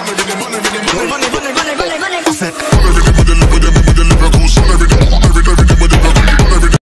Run it, run it, run it, run it, run it, run it, run it.